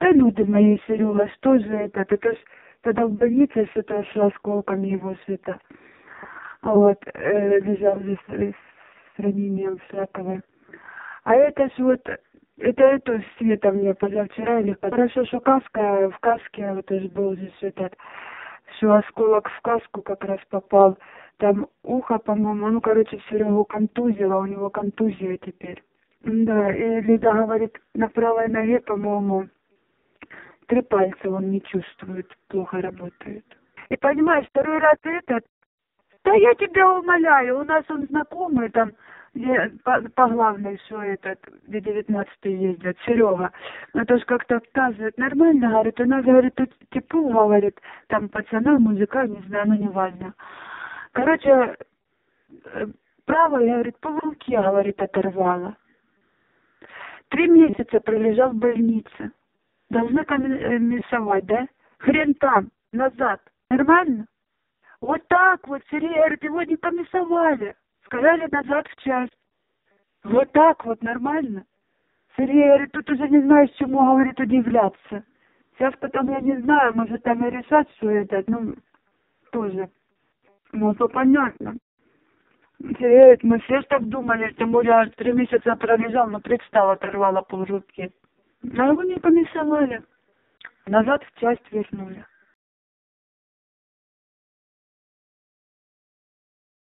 Да люди мои, Серега, что же это? Это ж тогда в больнице что-то с осколками его света. Вот, э, лежал здесь с, с ранением всякого. А это ж вот, это это Света мне позавчера или хорошо, что каска, в каске вот же был здесь этот, что осколок в каску как раз попал. Там ухо, по-моему, ну, короче, Серегу контузило, у него контузия теперь. Да, и Лида говорит, на правой ноге, по-моему, три пальца он не чувствует, плохо работает. И понимаешь, второй раз этот, да я тебя умоляю, у нас он знакомый там, где по, по главной, что этот, где 19 ездят, Серега. Ну, то ж как-то отказывает. Нормально, говорит, у нас, говорит, тут тепло, говорит, там пацана, музыка, не знаю, ну не важно. Короче, э, правая, говорит, по руке, говорит, оторвала. Три месяца пролежал в больнице. Должны комиссовать, да? Хрен там, назад. Нормально? Вот так вот, говорит, его не комиссовали. Сказали назад в часть. Вот так вот, нормально? Говорит, тут уже не знаю, чему, говорит, удивляться. Сейчас потом, я не знаю, может там и решать все это, ну, тоже. Ну, то понятно. Сергей, мы все так думали, тем более три месяца пролежал, но представ оторвала полруки. Но его не комиссовали. Назад в часть вернули.